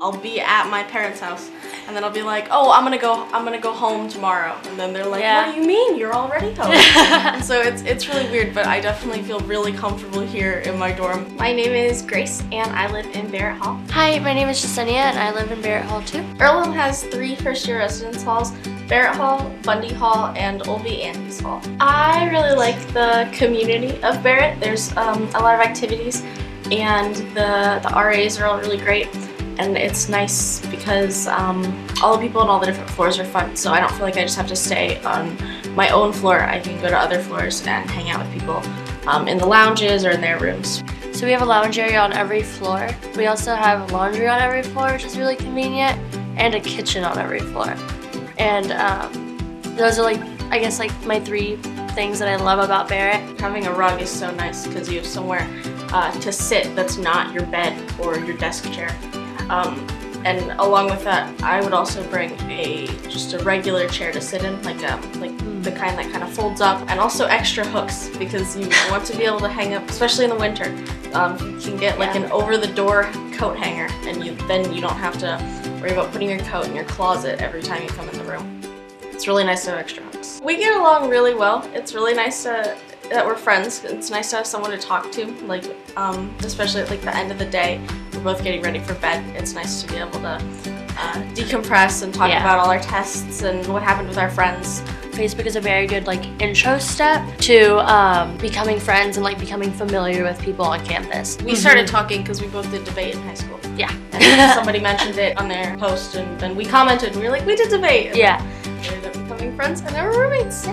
I'll be at my parents' house and then I'll be like, oh, I'm gonna go, I'm gonna go home tomorrow. And then they're like, Yeah. what do you mean? You're already home. and so it's, it's really weird, but I definitely feel really comfortable here in my dorm. My name is Grace and I live in Barrett Hall. Hi, my name is Jasenia and I live in Barrett Hall too. Earlham has three first year residence halls, Barrett Hall, Bundy Hall, and Olvey-Andis Hall. I really like the community of Barrett. There's um, a lot of activities and the, the RAs are all really great. And it's nice because um, all the people on all the different floors are fun, so I don't feel like I just have to stay on my own floor. I can go to other floors and hang out with people um, in the lounges or in their rooms. So we have a lounge area on every floor. We also have laundry on every floor, which is really convenient, and a kitchen on every floor. And um, those are like, I guess, like my three things that I love about Barrett. Having a rug is so nice because you have somewhere uh, to sit that's not your bed or your desk chair. Um, and along with that, I would also bring a just a regular chair to sit in, like um, like the kind that kind of folds up, and also extra hooks because you want to be able to hang up, especially in the winter. Um, you can get like Yeah. an over-the-door coat hanger, and you then you don't have to worry about putting your coat in your closet every time you come in the room. It's really nice to have extra hooks. We get along really well. It's really nice to, that we're friends. It's nice to have someone to talk to, like um, especially at like the end of the day. We're both getting ready for bed. It's nice to be able to uh, decompress and talk Yeah. about all our tests and what happened with our friends. Facebook is a very good like intro step to um, becoming friends and like becoming familiar with people on campus. We started talking because we both did debate in high school. Yeah. And somebody mentioned it on their post, and then we commented, and we were like, we did debate. And Yeah. We ended up becoming friends, and now we're roommates.